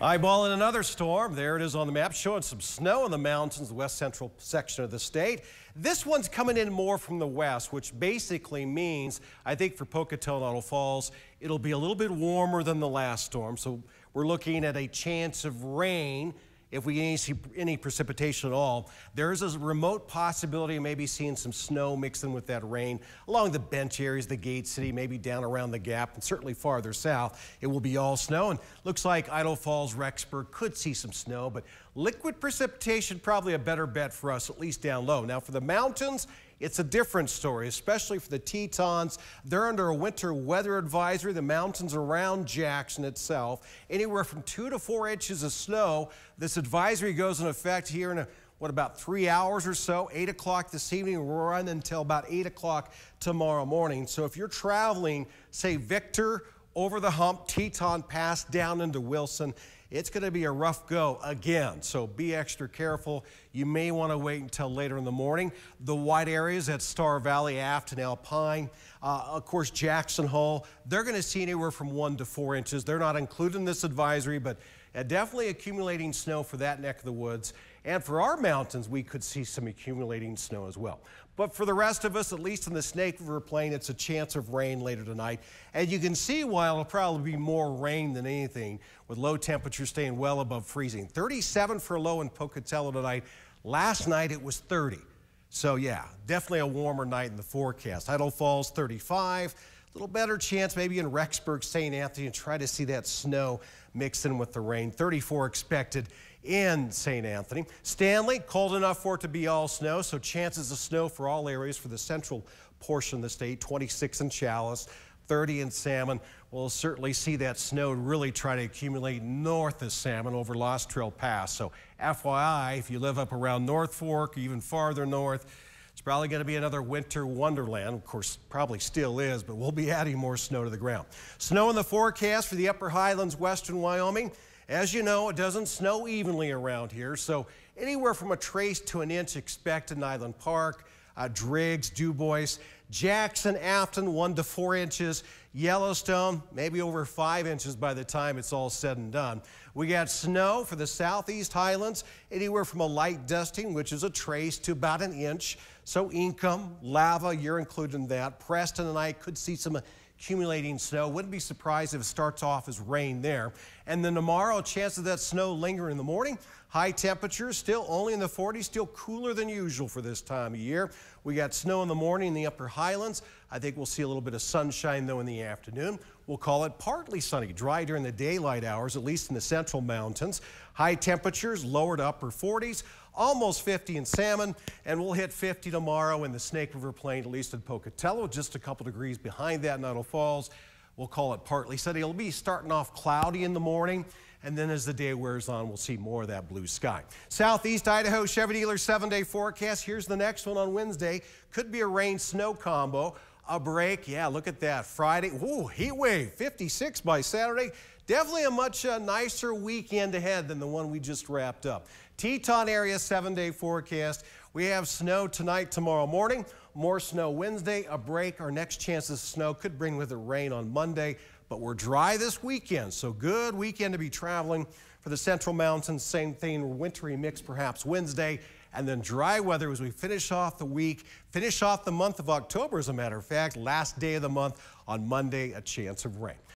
Eyeballing another storm. There it is on the map, showing some snow in the mountains, the west central section of the state. This one's coming in more from the west, which basically means, I think for Pocatello Falls, it'll be a little bit warmer than the last storm. So we're looking at a chance of rain if we see any precipitation at all. There is a remote possibility of maybe seeing some snow mixing with that rain along the bench areas, the Gate City, maybe down around the Gap, and certainly farther south. It will be all snow, and looks like Idaho Falls, Rexburg could see some snow, but liquid precipitation probably a better bet for us, at least down low. Now for the mountains, it's a different story, especially for the Tetons. They're under a winter weather advisory. The mountains around Jackson itself, anywhere from two to four inches of snow. This advisory goes in effect here in a, what about three hours or so, 8 o'clock this evening, we'll run until about 8 o'clock tomorrow morning. So if you're traveling, say Victor over the hump, Teton Pass down into Wilson. It's going to be a rough go again, so be extra careful. You may want to wait until later in the morning. The white areas at Star Valley, Aft, and Alpine, uh, of course, Jackson Hole, they're going to see anywhere from one to four inches. They're not included in this advisory, but definitely accumulating snow for that neck of the woods. And for our mountains, we could see some accumulating snow as well. But for the rest of us, at least in the Snake River Plain, it's a chance of rain later tonight. And you can see why it'll probably be more rain than anything, with low temperatures staying well above freezing. 37 for low in Pocatello tonight. Last night it was 30. So yeah, definitely a warmer night in the forecast. Idaho Falls 35 little better chance maybe in Rexburg, St. Anthony, and try to see that snow mix in with the rain. 34 expected in St. Anthony. Stanley, cold enough for it to be all snow, so chances of snow for all areas for the central portion of the state, 26 in Challis. 30 in Salmon. We'll certainly see that snow really try to accumulate north of Salmon over Lost Trail Pass. So FYI, if you live up around North Fork, even farther north, probably going to be another winter wonderland. Of course, probably still is, but we'll be adding more snow to the ground. Snow in the forecast for the upper highlands, western Wyoming. As you know, it doesn't snow evenly around here, so anywhere from a trace to an inch expected in Island Park uh, Driggs, Dubois, Jackson, Afton, one to four inches. Yellowstone, maybe over five inches by the time it's all said and done. We got snow for the southeast highlands, anywhere from a light dusting, which is a trace, to about an inch. So Inkom, lava, you're included in that. Preston and I could see some accumulating snow. Wouldn't be surprised if it starts off as rain there. And then tomorrow, a chance of that snow lingering in the morning. High temperatures still only in the 40s, still cooler than usual for this time of year. We got snow in the morning in the upper highlands. I think we'll see a little bit of sunshine though in the afternoon. We'll call it partly sunny, dry during the daylight hours, at least in the central mountains. High temperatures, lower to upper 40s, almost 50 in Salmon, and we'll hit 50 tomorrow in the Snake River Plain, at least in Pocatello, just a couple degrees behind that in Idaho Falls. We'll call it partly sunny. It'll be starting off cloudy in the morning, and then as the day wears on, we'll see more of that blue sky. Southeast Idaho Chevy dealer seven day forecast. Here's the next one on Wednesday. Could be a rain snow combo a break. Yeah, look at that. Friday, ooh, heat wave, 56 by Saturday. Definitely a much uh, nicer weekend ahead than the one we just wrapped up. Teton area seven day forecast. We have snow tonight, tomorrow morning. More snow Wednesday, a break. Our next chance of snow could bring with it rain on Monday, but we're dry this weekend. So good weekend to be traveling for the central mountains. Same thing, wintry mix perhaps Wednesday and then dry weather as we finish off the week, finish off the month of October, as a matter of fact, last day of the month on Monday, a chance of rain.